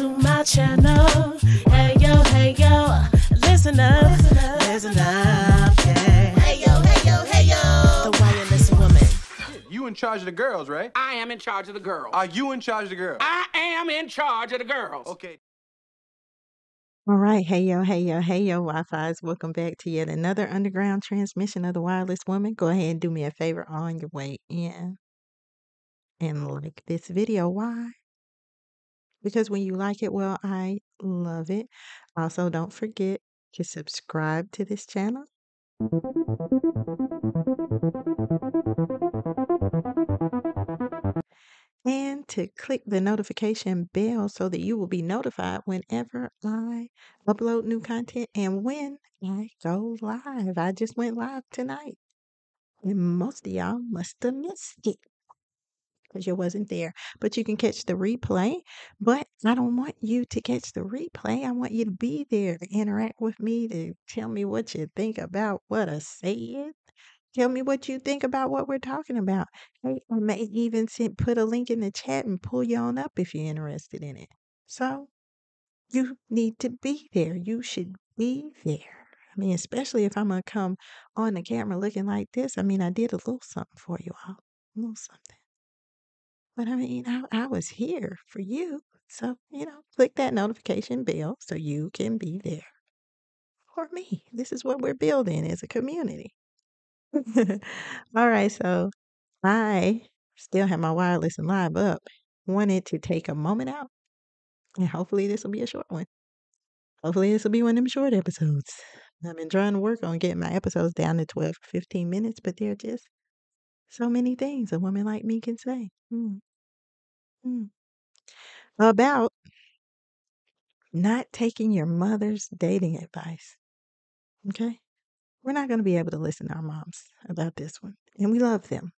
to my channel. Hey yo, hey yo, listen up, listen up, yeah. Hey yo, hey yo, hey yo. The wireless woman. You in charge of the girls, right? I am in charge of the girls. Are you in charge of the girls? I am in charge of the girls. Okay. All right, hey yo, hey yo, hey yo, Wi-Fi's. Welcome back to yet another underground transmission of the Wireless Woman. Go ahead and do me a favor on your way in and like this video. Why? Because when you like it, well, I love it. Also, don't forget to subscribe to this channel. And to click the notification bell so that you will be notified whenever I upload new content and when I go live. I just went live tonight. And most of y'all must have missed it because you wasn't there. But you can catch the replay. But I don't want you to catch the replay. I want you to be there to interact with me, to tell me what you think about what I said. Tell me what you think about what we're talking about. Hey, I may even send, put a link in the chat and pull you on up if you're interested in it. So you need to be there. You should be there. I mean, especially if I'm going to come on the camera looking like this. I mean, I did a little something for you all, a little something. But I mean, I, I was here for you. So, you know, click that notification bell so you can be there for me. This is what we're building as a community. All right, so I still have my wireless and live up. Wanted to take a moment out, and hopefully this will be a short one. Hopefully this will be one of them short episodes. I've been trying to work on getting my episodes down to 12 15 minutes, but they're just so many things a woman like me can say. Hmm. Hmm. About not taking your mother's dating advice. Okay? We're not going to be able to listen to our moms about this one. And we love them.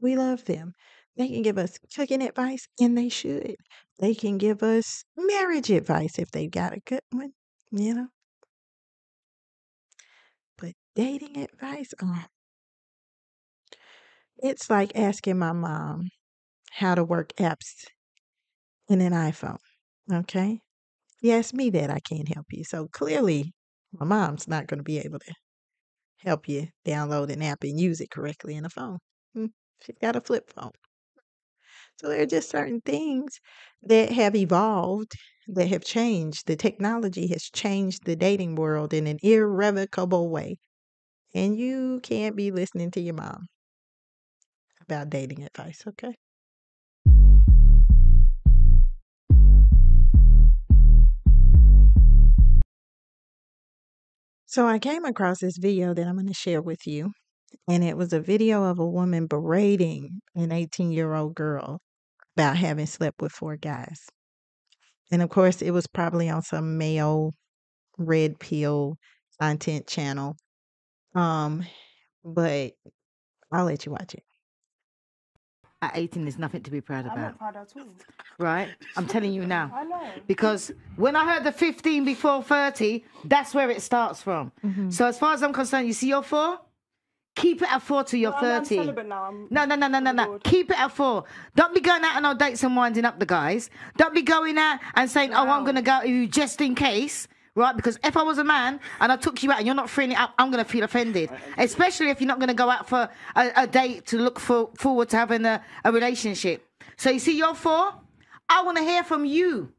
We love them. They can give us cooking advice, and they should. They can give us marriage advice if they've got a good one, you know. But dating advice, oh, it's like asking my mom how to work apps in an iPhone. Okay. You ask me that, I can't help you. So clearly, my mom's not going to be able to help you download an app and use it correctly in a phone. Hmm, She's got a flip phone. So there are just certain things that have evolved, that have changed. The technology has changed the dating world in an irrevocable way. And you can't be listening to your mom about dating advice, okay? So I came across this video that I'm going to share with you. And it was a video of a woman berating an 18 year old girl about having slept with four guys. And of course, it was probably on some male red pill content channel. Um, but I'll let you watch it. At 18 there's nothing to be proud about. I'm not proud at all. right? I'm telling you now. I know. because when i heard the 15 before 30 that's where it starts from. Mm-hmm. so as far as i'm concerned you see your four? Keep it at four till you're No, I'm- I'm now. I'm- no no no no no no. keep it at four. Don't be going out on no dates and winding up the guys. Don't be going out and saying oh i'm gonna go to you just in case Right, because if I was a man and I took you out and you're not freeing it up, I'm going to feel offended. Especially if you're not going to go out for a, a date to look for, forward to having a, a relationship. So you see, you're four. I want to hear from you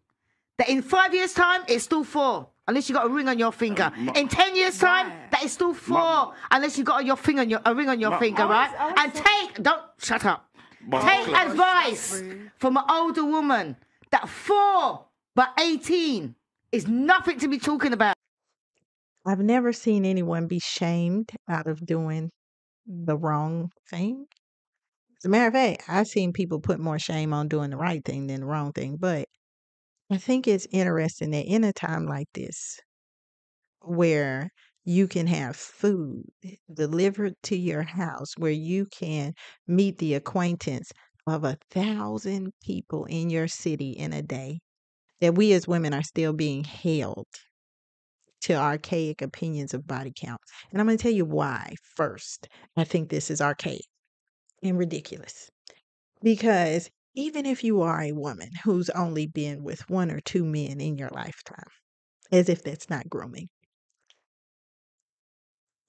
that in five years' time, it's still four. Unless you got a ring on your finger. In ten years' time, that is still four. Unless you got your finger on your, a ring on your finger, I was- right? I was and so- take don't shut up. Take advice from an older woman that four but eighteen is nothing to be talking about. I've never seen anyone be shamed out of doing the wrong thing. As a matter of fact, I've seen people put more shame on doing the right thing than the wrong thing. But I think it's interesting that in a time like this, where you can have food delivered to your house, where you can meet the acquaintance of a thousand people in your city in a day, that we as women are still being held to archaic opinions of body count. And I'm going to tell you why first. I think this is archaic and ridiculous. Because even if you are a woman who's only been with one or two men in your lifetime, as if that's not grooming,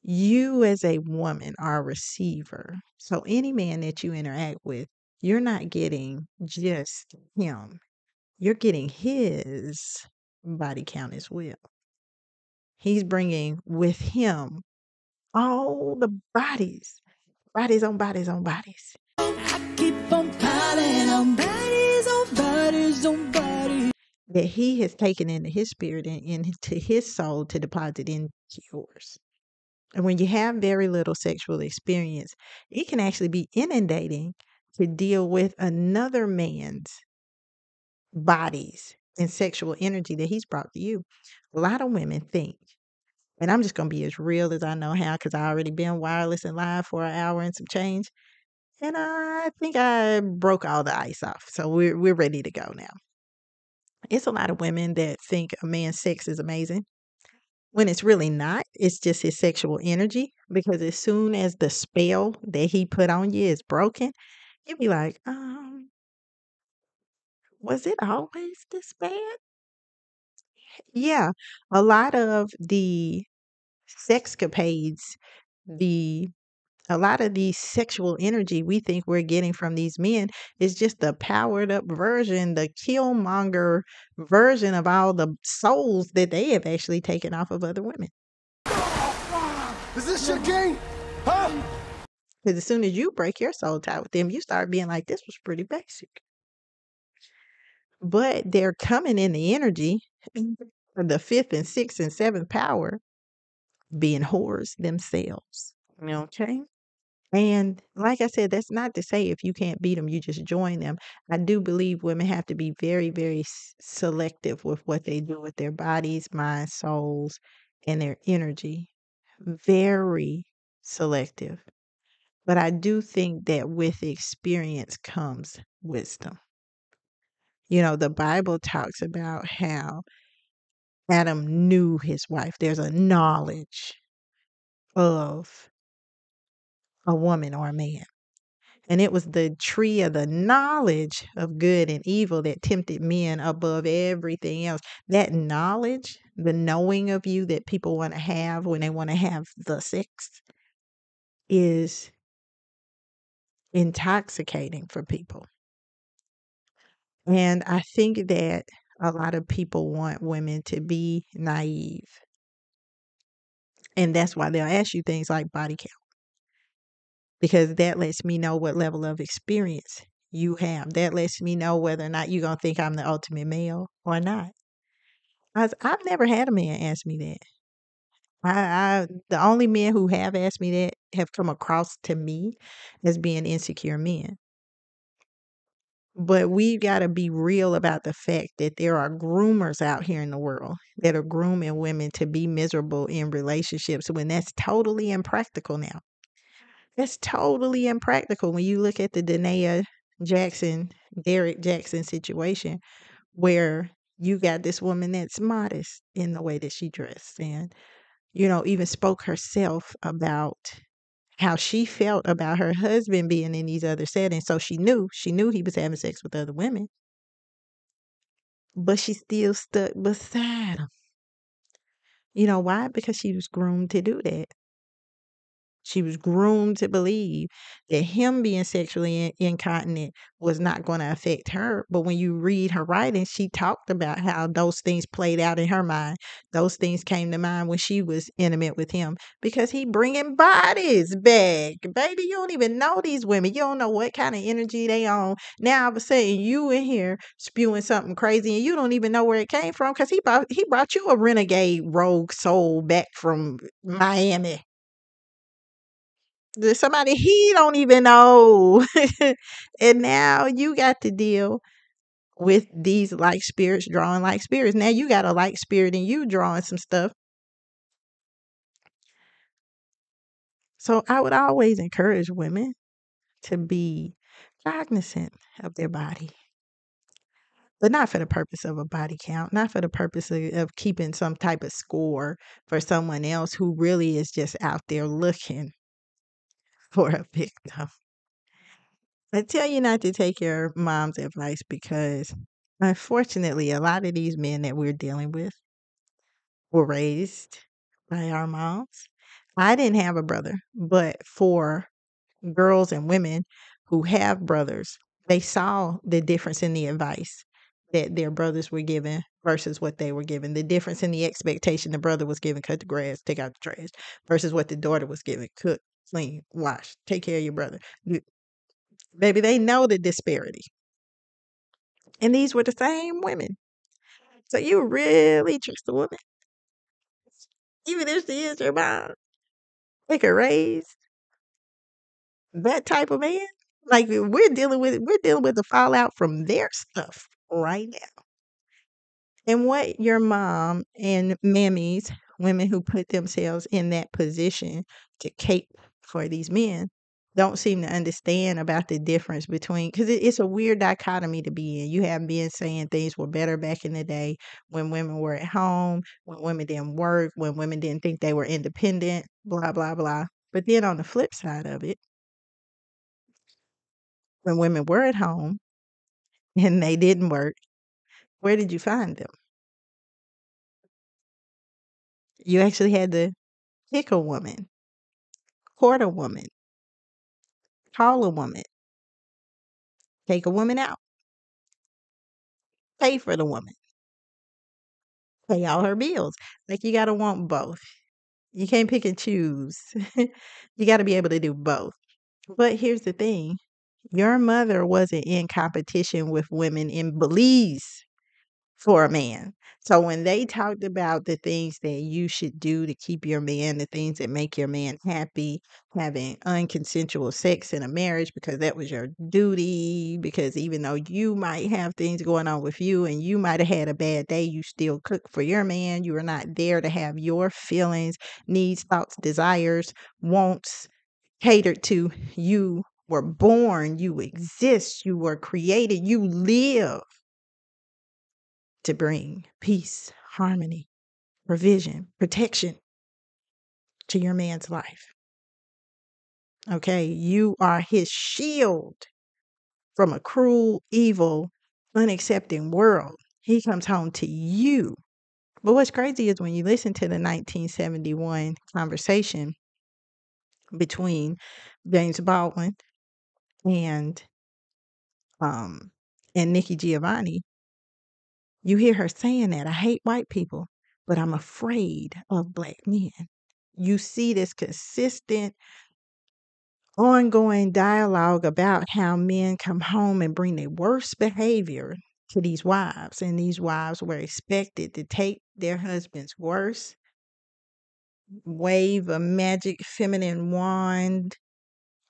you as a woman are a receiver. So any man that you interact with, you're not getting just him, you're getting his body count as well. He's bringing with him all the bodies, bodies on bodies on bodies. Keep on piling on bodies on bodies on bodies. that he has taken into his spirit and into his soul to deposit into yours. And when you have very little sexual experience, it can actually be inundating to deal with another man's bodies and sexual energy that he's brought to you. A lot of women think, and I'm just going to be as real as I know how because I already been wireless and live for an hour and some change. And I think I broke all the ice off. So we're, we're ready to go now. It's a lot of women that think a man's sex is amazing when it's really not. It's just his sexual energy. Because as soon as the spell that he put on you is broken, you'd be like, um, was it always this bad? Yeah, a lot of the sexcapades, mm. the a lot of the sexual energy we think we're getting from these men is just the powered up version, the killmonger version of all the souls that they have actually taken off of other women. Is this your game? Huh? Because as soon as you break your soul tie with them, you start being like, this was pretty basic. But they're coming in the energy, mm-hmm. of the fifth and sixth and seventh power, being whores themselves. Okay. And like I said, that's not to say if you can't beat them, you just join them. I do believe women have to be very, very selective with what they do with their bodies, minds, souls, and their energy. Very selective. But I do think that with experience comes wisdom. You know, the Bible talks about how Adam knew his wife. There's a knowledge of a woman or a man. And it was the tree of the knowledge of good and evil that tempted men above everything else. That knowledge, the knowing of you that people want to have when they want to have the sex, is intoxicating for people. And I think that a lot of people want women to be naive. And that's why they'll ask you things like body count, because that lets me know what level of experience you have. That lets me know whether or not you're going to think I'm the ultimate male or not. I've never had a man ask me that. I, I the only men who have asked me that have come across to me as being insecure men. But we've got to be real about the fact that there are groomers out here in the world that are grooming women to be miserable in relationships when that's totally impractical now. That's totally impractical when you look at the Danae Jackson, Derrick Jackson situation where you got this woman that's modest in the way that she dressed and you know even spoke herself about how she felt about her husband being in these other settings so she knew she knew he was having sex with other women. But she still stuck beside him. You know why? Because she was groomed to do that she was groomed to believe that him being sexually in- incontinent was not going to affect her. But when you read her writing, she talked about how those things played out in her mind. Those things came to mind when she was intimate with him because he bringing bodies back. Baby, you don't even know these women. You don't know what kind of energy they on. Now all of a sudden you in here spewing something crazy and you don't even know where it came from because he brought he brought you a renegade rogue soul back from Miami. There's somebody he don't even know. and now you got to deal with these like spirits drawing like spirits. Now you got a like spirit and you drawing some stuff. So I would always encourage women to be cognizant of their body, but not for the purpose of a body count, not for the purpose of, of keeping some type of score for someone else who really is just out there looking for a victim. I tell you not to take your mom's advice because unfortunately, a lot of these men that we're dealing with were raised by our moms. I didn't have a brother, but for girls and women who have brothers, they saw the difference in the advice that their brothers were given versus what they were given. The difference in the expectation the brother was given, cut the grass, take out the trash, versus what the daughter was given, cook, clean, wash, take care of your brother. You- Baby, they know the disparity. And these were the same women. So you really trust a woman, even if she is your mom, they could raise that type of man. Like we're dealing with we're dealing with the fallout from their stuff right now. And what your mom and mammies, women who put themselves in that position to cape for these men, don't seem to understand about the difference between because it, it's a weird dichotomy to be in. You have men saying things were better back in the day when women were at home, when women didn't work, when women didn't think they were independent, blah blah blah. But then on the flip side of it, when women were at home and they didn't work, where did you find them? You actually had to pick a woman, court a woman, call a woman, take a woman out, pay for the woman, pay all her bills. Like you got to want both. You can't pick and choose. you got to be able to do both. But here's the thing your mother wasn't in competition with women in Belize for a man. So when they talked about the things that you should do to keep your man, the things that make your man happy, having unconsensual sex in a marriage because that was your duty, because even though you might have things going on with you and you might have had a bad day, you still cook for your man. You are not there to have your feelings, needs, thoughts, desires, wants catered to. You were born, you exist, you were created, you live to bring peace, harmony, provision, protection to your man's life. Okay, you are his shield from a cruel, evil, unaccepting world. He comes home to you. But what's crazy is when you listen to the 1971 conversation between James Baldwin and um and Nikki Giovanni, you hear her saying that I hate white people, but I'm afraid of black men. You see this consistent, ongoing dialogue about how men come home and bring their worst behavior to these wives, and these wives were expected to take their husband's worst, wave a magic feminine wand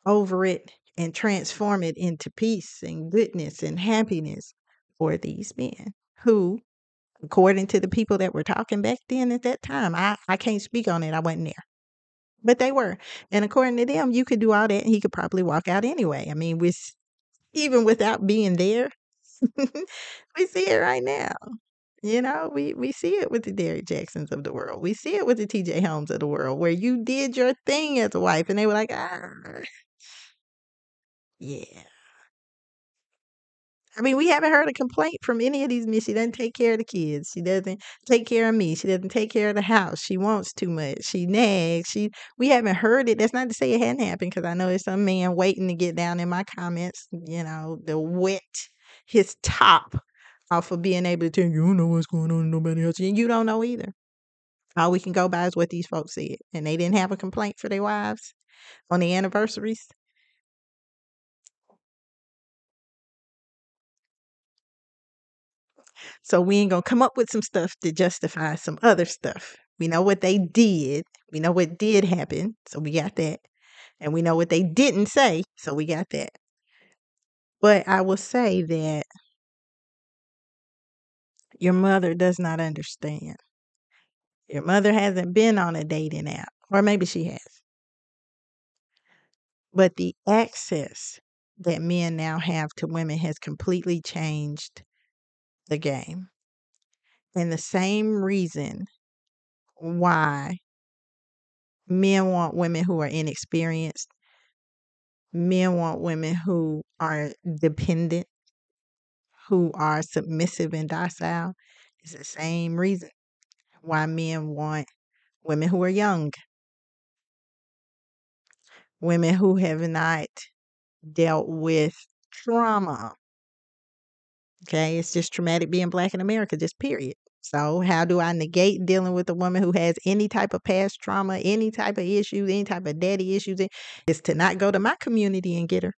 over it, and transform it into peace and goodness and happiness for these men who according to the people that were talking back then at that time. I, I can't speak on it. I wasn't there. But they were. And according to them, you could do all that and he could probably walk out anyway. I mean, with even without being there, we see it right now. You know, we, we see it with the Derrick Jacksons of the world. We see it with the TJ Holmes of the world, where you did your thing as a wife and they were like, ah, yeah. I mean, we haven't heard a complaint from any of these men. She doesn't take care of the kids. She doesn't take care of me. She doesn't take care of the house. She wants too much. She nags. She we haven't heard it. That's not to say it hadn't happened because I know there's some man waiting to get down in my comments, you know, the wet his top off of being able to tell you, don't know what's going on nobody else. And you don't know either. All we can go by is what these folks said. And they didn't have a complaint for their wives on the anniversaries. So we ain't gonna come up with some stuff to justify some other stuff. We know what they did. We know what did happen. So we got that. And we know what they didn't say. So we got that. But I will say that your mother does not understand. Your mother hasn't been on a dating app, or maybe she has. But the access that men now have to women has completely changed the game. And the same reason why men want women who are inexperienced, men want women who are dependent, who are submissive and docile. It's the same reason why men want women who are young, women who have not dealt with trauma. Okay, it's just traumatic being black in America, just period. So, how do I negate dealing with a woman who has any type of past trauma, any type of issues, any type of daddy issues? Is to not go to my community and get her.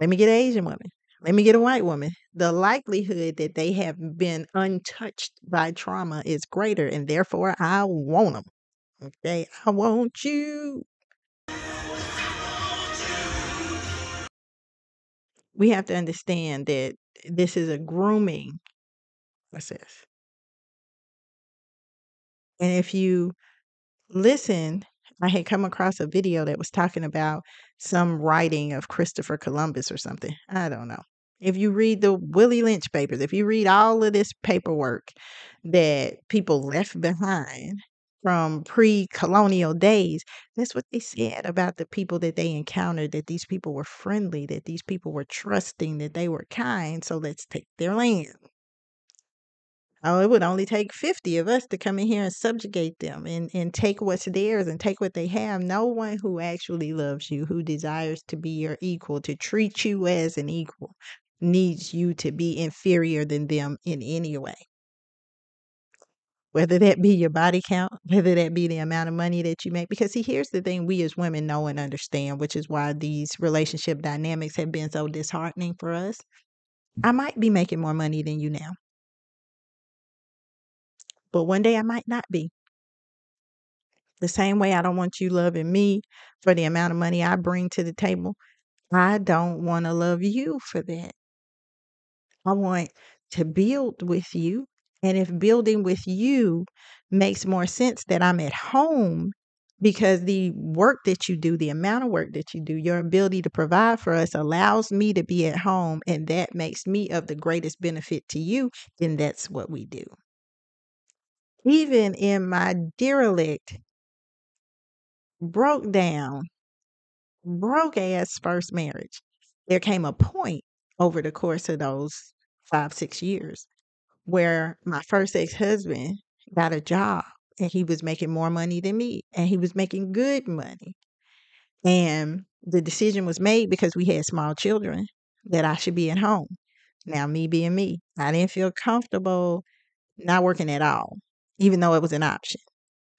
Let me get an Asian woman. Let me get a white woman. The likelihood that they have been untouched by trauma is greater, and therefore I want them. Okay, I want you. We have to understand that this is a grooming process. And if you listen, I had come across a video that was talking about some writing of Christopher Columbus or something. I don't know. If you read the Willie Lynch papers, if you read all of this paperwork that people left behind from pre colonial days, that's what they said about the people that they encountered that these people were friendly, that these people were trusting, that they were kind. So let's take their land. Oh, it would only take 50 of us to come in here and subjugate them and, and take what's theirs and take what they have. No one who actually loves you, who desires to be your equal, to treat you as an equal, needs you to be inferior than them in any way. Whether that be your body count, whether that be the amount of money that you make. Because, see, here's the thing we as women know and understand, which is why these relationship dynamics have been so disheartening for us. I might be making more money than you now but one day I might not be. The same way I don't want you loving me for the amount of money I bring to the table. I don't want to love you for that. I want to build with you. And if building with you makes more sense that I'm at home because the work that you do, the amount of work that you do, your ability to provide for us allows me to be at home and that makes me of the greatest benefit to you, then that's what we do. Even in my derelict, broke down, broke ass first marriage, there came a point over the course of those five, six years where my first ex husband got a job and he was making more money than me and he was making good money. And the decision was made because we had small children that I should be at home. Now, me being me, I didn't feel comfortable not working at all even though it was an option.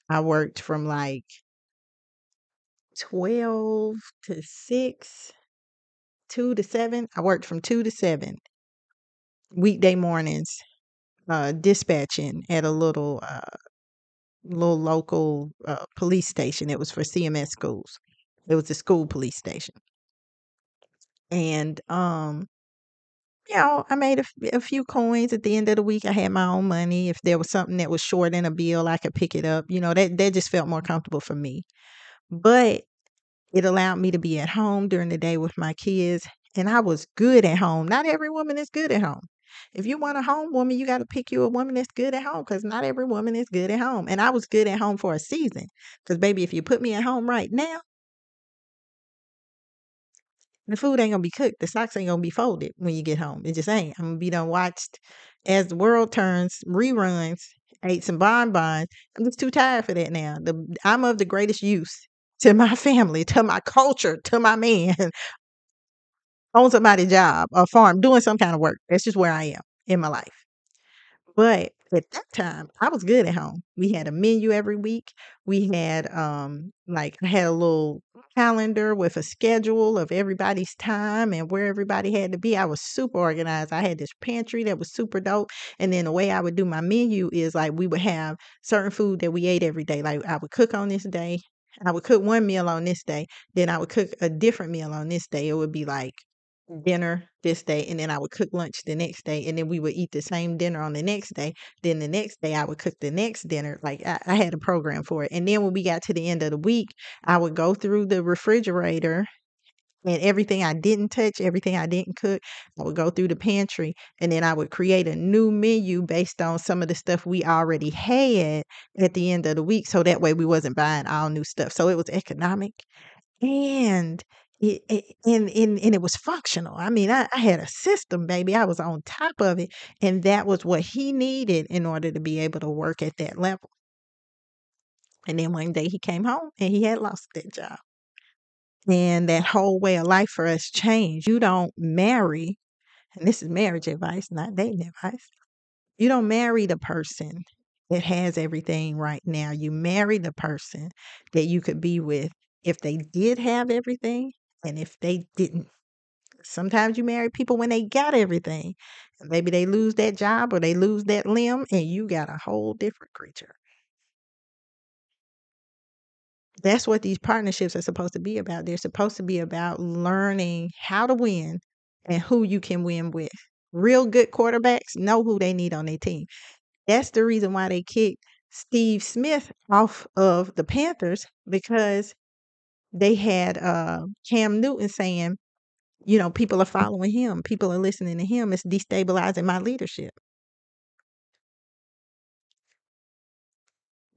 I worked from like 12 to 6, 2 to 7. I worked from 2 to 7 weekday mornings, uh, dispatching at a little, uh, little local uh, police station. It was for CMS schools. It was a school police station. And um, you know, I made a few coins at the end of the week. I had my own money. If there was something that was short in a bill, I could pick it up. You know, that that just felt more comfortable for me. But it allowed me to be at home during the day with my kids, and I was good at home. Not every woman is good at home. If you want a home woman, you got to pick you a woman that's good at home because not every woman is good at home. And I was good at home for a season because, baby, if you put me at home right now, the food ain't gonna be cooked. The socks ain't gonna be folded when you get home. It just ain't. I'm gonna be done watched as the world turns reruns. Ate some bonbons. I'm just too tired for that now. The I'm of the greatest use to my family, to my culture, to my man on somebody's job or farm, doing some kind of work. That's just where I am in my life. But at that time, I was good at home. We had a menu every week. We had um like I had a little calendar with a schedule of everybody's time and where everybody had to be. I was super organized. I had this pantry that was super dope. And then the way I would do my menu is like we would have certain food that we ate every day. Like I would cook on this day. I would cook one meal on this day. Then I would cook a different meal on this day. It would be like dinner this day and then I would cook lunch the next day and then we would eat the same dinner on the next day. Then the next day I would cook the next dinner. Like I, I had a program for it. And then when we got to the end of the week, I would go through the refrigerator and everything I didn't touch, everything I didn't cook, I would go through the pantry and then I would create a new menu based on some of the stuff we already had at the end of the week. So that way we wasn't buying all new stuff. So it was economic and it, it, and, and and it was functional. I mean, I, I had a system, baby. I was on top of it, and that was what he needed in order to be able to work at that level. And then one day he came home and he had lost that job, and that whole way of life for us changed. You don't marry, and this is marriage advice, not dating advice. You don't marry the person that has everything right now. You marry the person that you could be with if they did have everything and if they didn't. Sometimes you marry people when they got everything. Maybe they lose that job or they lose that limb and you got a whole different creature. That's what these partnerships are supposed to be about. They're supposed to be about learning how to win and who you can win with. Real good quarterbacks know who they need on their team. That's the reason why they kicked Steve Smith off of the Panthers because they had uh, Cam Newton saying, you know, people are following him, people are listening to him. It's destabilizing my leadership.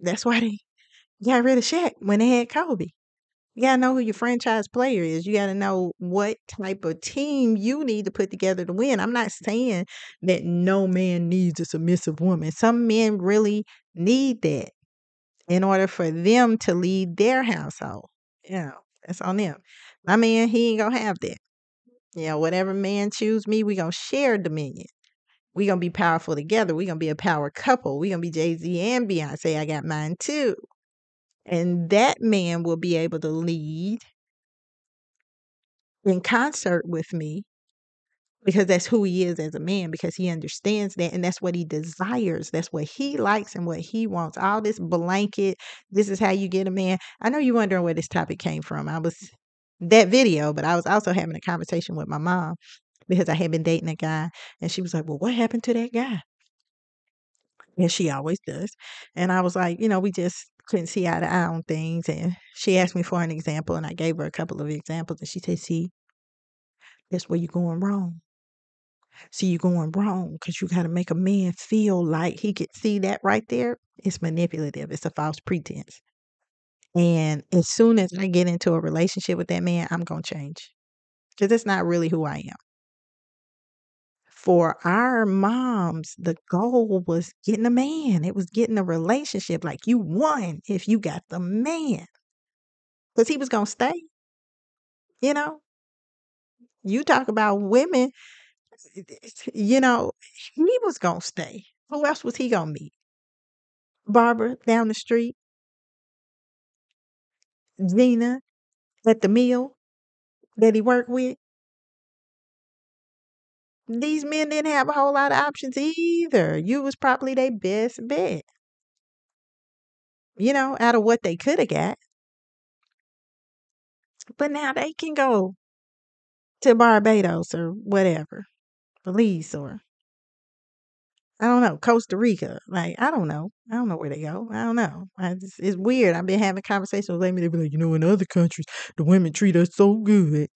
That's why they got rid of Shaq when they had Kobe. You gotta know who your franchise player is. You gotta know what type of team you need to put together to win. I'm not saying that no man needs a submissive woman. Some men really need that in order for them to lead their household. You know, that's on them. My man, he ain't gonna have that. You know, whatever man choose me, we gonna share dominion. We gonna be powerful together. We gonna be a power couple. We gonna be Jay Z and Beyonce. I got mine too. And that man will be able to lead in concert with me because that's who he is as a man because he understands that and that's what he desires that's what he likes and what he wants. All this blanket this is how you get a man. I know you're wondering where this topic came from. I was that video but i was also having a conversation with my mom because i had been dating a guy and she was like well what happened to that guy? And she always does. And i was like you know we just couldn't see eye to eye on things and she asked me for an example and i gave her a couple of examples and she said see that's where you're going wrong See, you're going wrong because you got to make a man feel like he could see that right there. It's manipulative. It's a false pretense. And as soon as I get into a relationship with that man, I'm going to change because that's not really who I am. For our moms, the goal was getting a man. It was getting a relationship. Like you won if you got the man because he was going to stay. You know, you talk about women you know, he was gonna stay. Who else was he gonna meet? Barbara down the street, Gina at the mill that he worked with. These men didn't have a whole lot of options either. You was probably their best bet. You know, out of what they could have got. But now they can go to Barbados or whatever. Belize or I don't know, Costa Rica. Like, I don't know. I don't know where they go. I don't know. I just, it's weird. I've been having conversations with women. They be like, you know, in other countries, the women treat us so good.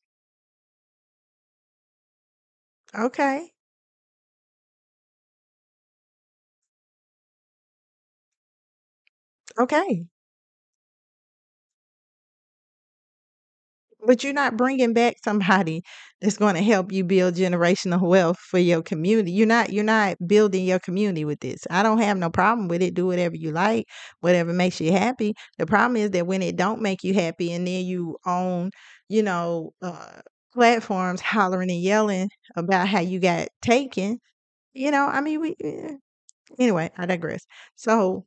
Okay. Okay. But you're not bringing back somebody that's going to help you build generational wealth for your community. You're not you're not building your community with this. I don't have no problem with it. Do whatever you like, whatever makes you happy. The problem is that when it don't make you happy and then you own, you know, uh, platforms hollering and yelling about how you got taken, you know, I mean we eh, anyway, I digress. So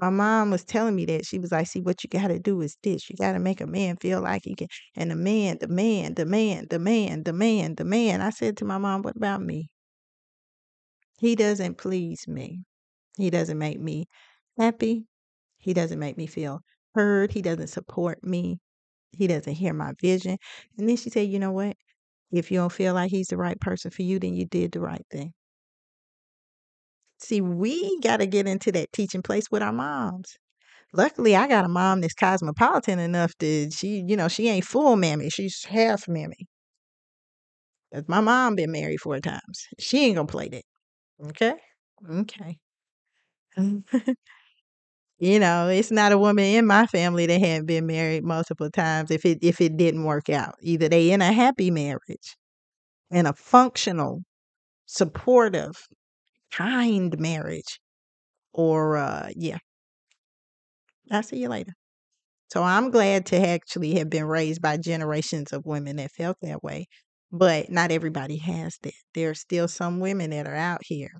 my mom was telling me that she was like, "See, what you got to do is this. You got to make a man feel like he can." And the man, the man, the man, the man, the man, the man. I said to my mom, "What about me? He doesn't please me. He doesn't make me happy. He doesn't make me feel heard. He doesn't support me. He doesn't hear my vision." And then she said, "You know what? If you don't feel like he's the right person for you, then you did the right thing." See, we got to get into that teaching place with our moms. Luckily, I got a mom that's cosmopolitan enough that she, you know, she ain't full mammy. She's half mammy. 'Cause my mom been married four times. She ain't gonna play that. Okay? Okay. You know, it's not a woman in my family that hadn't been married multiple times if it if it didn't work out. Either they in a happy marriage, in a functional, supportive, kind marriage, or uh yeah, I'll see you later. So I'm glad to actually have been raised by generations of women that felt that way. But not everybody has that. There are still some women that are out here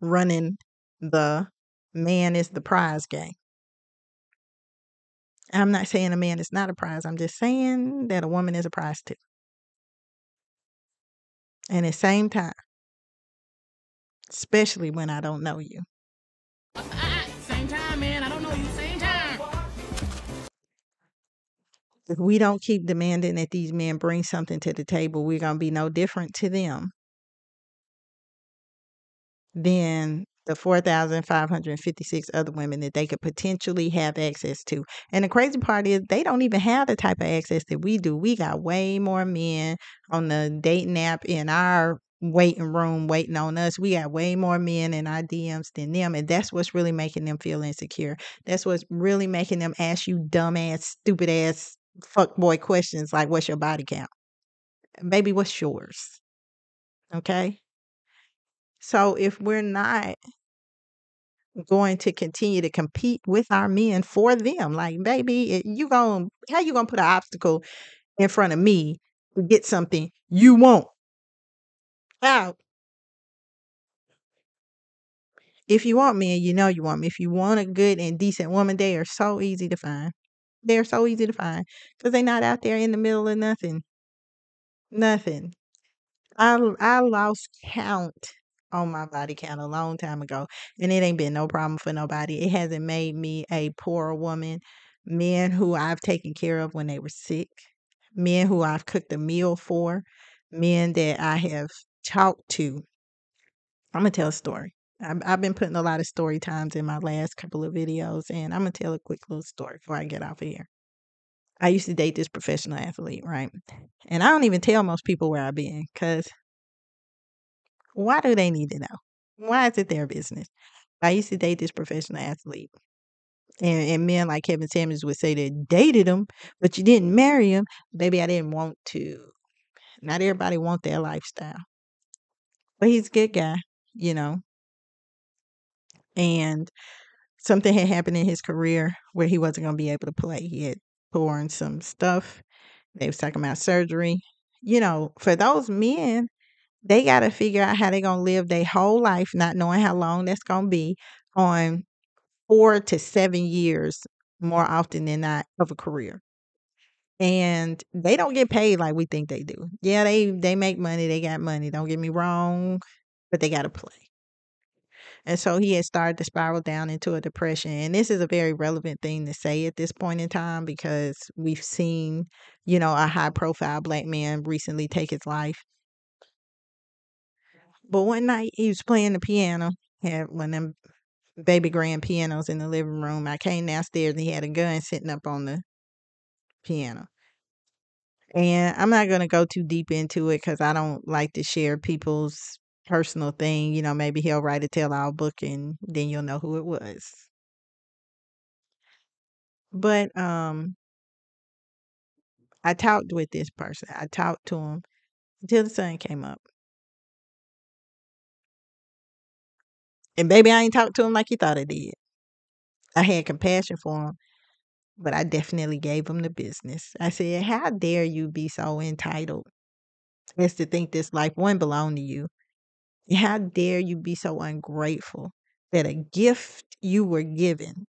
running the man is the prize game. I'm not saying a man is not a prize. I'm just saying that a woman is a prize too. And at the same time, especially when I don't know you. Same time, man. I don't know you. Same time. If we don't keep demanding that these men bring something to the table, we're going to be no different to them than the 4,556 other women that they could potentially have access to. And the crazy part is, they don't even have the type of access that we do. We got way more men on the dating app in our waiting room waiting on us. We got way more men in our DMs than them. And that's what's really making them feel insecure. That's what's really making them ask you dumbass, stupid ass, fuckboy questions like, what's your body count? Baby, what's yours? Okay. So if we're not going to continue to compete with our men for them, like baby, you going how you gonna put an obstacle in front of me to get something you want? How? If you want me, and you know you want me. If you want a good and decent woman, they are so easy to find. They're so easy to find because they're not out there in the middle of nothing. Nothing. I I lost count on my body count a long time ago, and it ain't been no problem for nobody. It hasn't made me a poor woman. Men who I've taken care of when they were sick, men who I've cooked a meal for, men that I have talked to. I'm gonna tell a story. I've, I've been putting a lot of story times in my last couple of videos, and I'm gonna tell a quick little story before I get off of here. I used to date this professional athlete, right? And I don't even tell most people where I've been because why do they need to know? Why is it their business? I used to date this professional athlete. And, and men like Kevin Samuels would say they dated him, but you didn't marry him. Baby, I didn't want to. Not everybody want that lifestyle. But he's a good guy, you know. And something had happened in his career where he wasn't going to be able to play. He had torn some stuff. They was talking about surgery. You know, for those men, they got to figure out how they're going to live their whole life, not knowing how long that's going to be, on four to seven years more often than not of a career. And they don't get paid like we think they do. Yeah, they they make money, they got money, don't get me wrong, but they got to play. And so he had started to spiral down into a depression. And this is a very relevant thing to say at this point in time because we've seen, you know, a high profile black man recently take his life. But one night he was playing the piano, had one of them baby grand pianos in the living room. I came downstairs and he had a gun sitting up on the piano. And I'm not going to go too deep into it because I don't like to share people's personal thing. You know, maybe he'll write a tell all book and then you'll know who it was. But um I talked with this person. I talked to him until the sun came up. And baby, I ain't talked to him like you thought I did. I had compassion for him, but I definitely gave him the business. I said, How dare you be so entitled as to think this life one belong to you? How dare you be so ungrateful that a gift you were given,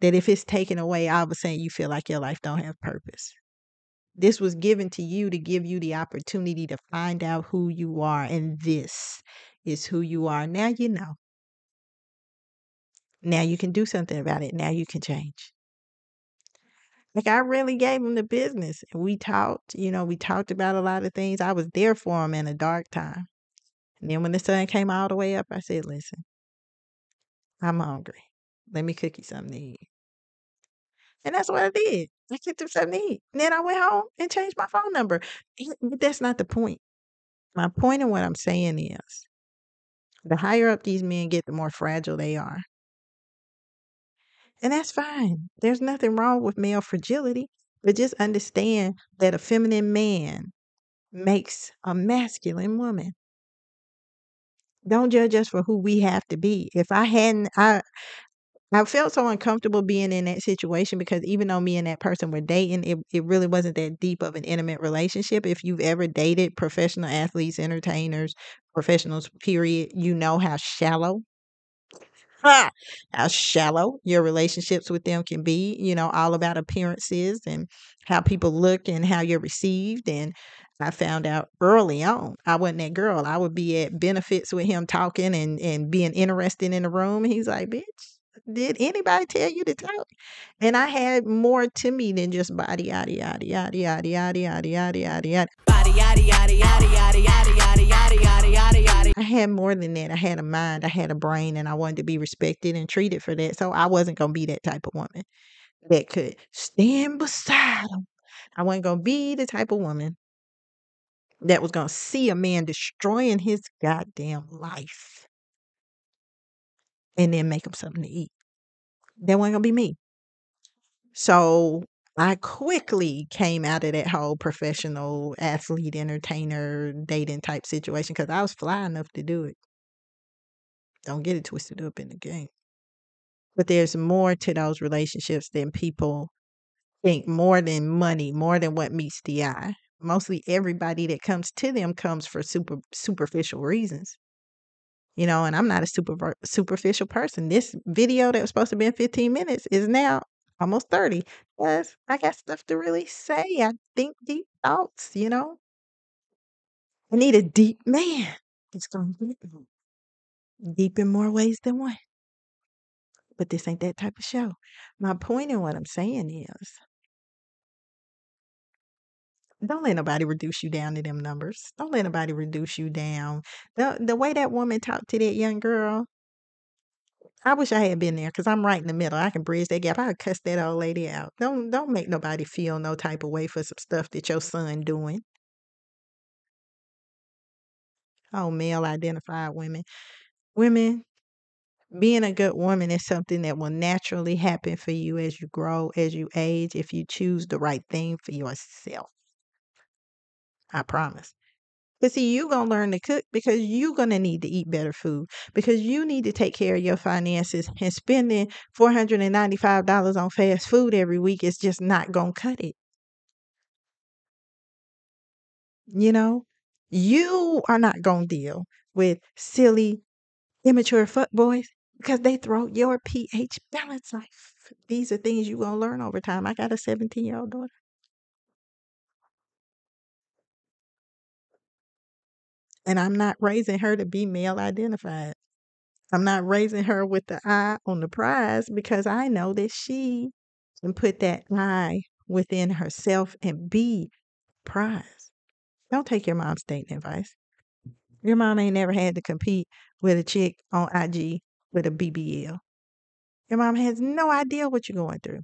that if it's taken away, all of a sudden you feel like your life don't have purpose. This was given to you to give you the opportunity to find out who you are, and this is who you are. Now you know. Now you can do something about it. Now you can change. Like I really gave him the business. And we talked, you know, we talked about a lot of things. I was there for him in a dark time. And then when the sun came all the way up, I said, listen, I'm hungry. Let me cook you something to eat. And that's what I did. I cooked him something to eat. And then I went home and changed my phone number. But that's not the point. My point in what I'm saying is The higher up these men get, the more fragile they are. And that's fine. There's nothing wrong with male fragility, but just understand that a feminine man makes a masculine woman. Don't judge us for who we have to be. If I hadn't, I I felt so uncomfortable being in that situation because even though me and that person were dating, it, it really wasn't that deep of an intimate relationship. If you've ever dated professional athletes, entertainers, professionals, period, you know how shallow ha, how shallow your relationships with them can be, you know, all about appearances and how people look and how you're received. And I found out early on I wasn't that girl. I would be at benefits with him talking and, and being interested in the room. He's like, bitch, did anybody tell you to talk? And I had more to me than just body, yada, yada, yada, yada, yada, yada, yada, yada, yada. Body yada yada yada yada yada yada yada yada yada yada. I had more than that. I had a mind, I had a brain, and I wanted to be respected and treated for that. So I wasn't gonna be that type of woman that could stand beside him. I wasn't gonna be the type of woman that was gonna see a man destroying his goddamn life and then make them something to eat. That wasn't gonna be me. So I quickly came out of that whole professional athlete, entertainer, dating type situation because I was fly enough to do it. Don't get it twisted up in the game. But there's more to those relationships than people think, more than money, more than what meets the eye. Mostly everybody that comes to them comes for super superficial reasons. You know, and I'm not a super superficial person. This video that was supposed to be in 15 minutes is now almost 30 because I got stuff to really say. I think deep thoughts, you know. I need a deep man. It's going to deep in more ways than one. But this ain't that type of show. My point in what I'm saying is don't let nobody reduce you down to them numbers. Don't let nobody reduce you down. The the way that woman talked to that young girl, I wish I had been there because I'm right in the middle. I can bridge that gap. I could cuss that old lady out. Don't don't make nobody feel no type of way for some stuff that your son doing. Oh, male identified women. Women, being a good woman is something that will naturally happen for you as you grow, as you age, if you choose the right thing for yourself. I promise. But see, you gonna learn to cook because you gonna need to eat better food because you need to take care of your finances and spending four hundred and ninety five dollars on fast food every week is just not gonna cut it. You know, you are not gonna deal with silly, immature fuck boys because they throw your pH balance off. These are things you gonna learn over time. I got a seventeen year old daughter. And I'm not raising her to be male identified. I'm not raising her with the eye on the prize because I know that she can put that eye within herself and be prize. Don't take your mom's dating advice. Your mom ain't never had to compete with a chick on IG with a BBL. Your mom has no idea what you're going through.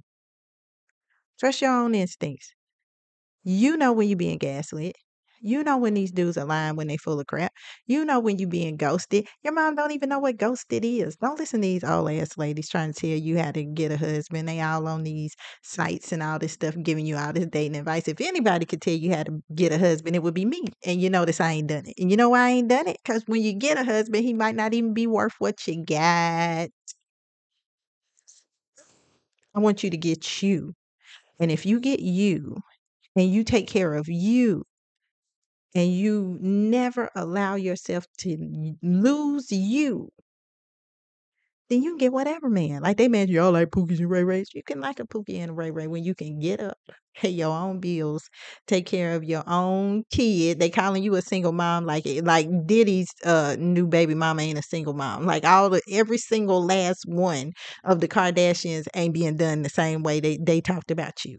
Trust your own instincts. You know when you're being gaslit. You know when these dudes are lying when they full of crap. You know when you being ghosted. Your mom don't even know what ghosted is. Don't listen to these old ass ladies trying to tell you how to get a husband. They all on these sites and all this stuff giving you all this dating advice. If anybody could tell you how to get a husband, it would be me. And you notice I ain't done it. And you know why I ain't done it? Because when you get a husband, he might not even be worth what you got. I want you to get you. And if you get you and you take care of you and you never allow yourself to lose you, then you can get whatever man. Like they man, y'all like Pookies and Ray Rays. You can like a Pookie and a Ray Ray when you can get up, pay your own bills, take care of your own kid. They calling you a single mom, like it- like Diddy's uh new baby mama ain't a single mom. Like all the every single last one of the Kardashians ain't being done the same way they they talked about you.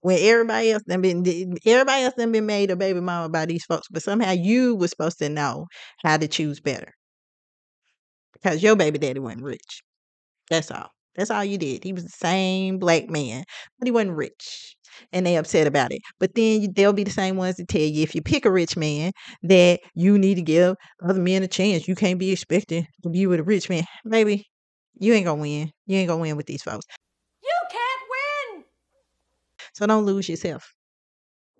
When everybody else done been everybody else done been made a baby mama by these folks, but somehow you was supposed to know how to choose better because your baby daddy wasn't rich. That's all. That's all you did. He was the same black man, but he wasn't rich. and they upset about it. But then they'll be the same ones to tell you if you pick a rich man that you need to give other men a chance. You can't be expecting to be with a rich man. Baby, you ain't gonna win. You ain't gonna win with these folks. So don't lose yourself.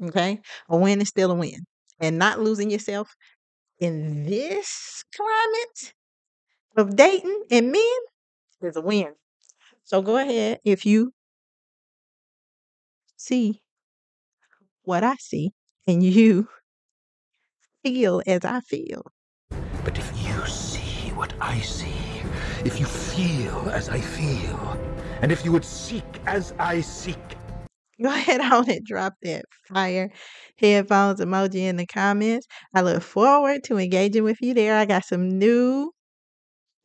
Okay? A win is still a win. And not losing yourself in this climate of dating and men is a win. So go ahead if you see what I see and you feel as I feel. But if you see what I see, if you feel as I feel, and if you would seek as I seek, Go ahead on and drop that fire headphones emoji in the comments. I look forward to engaging with you there. I got some new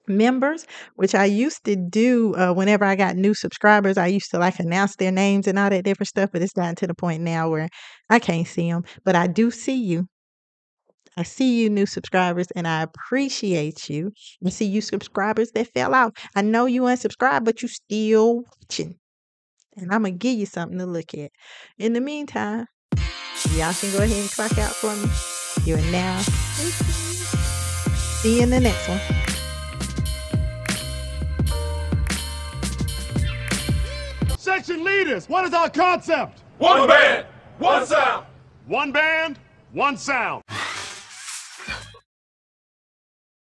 members, which I used to do uh, whenever I got new subscribers. I used to like announce their names and all that different stuff, but it's gotten to the point now where I can't see them. But I do see you. I see you, new subscribers, and I appreciate you. I see you subscribers that fell out. I know you unsubscribed, but you still watching. And I'm going to give you something to look at. In the meantime, y'all can go ahead and clock out for me. You are now. See you in the next one. Section leaders, what is our concept? One band, one sound. One band, one sound.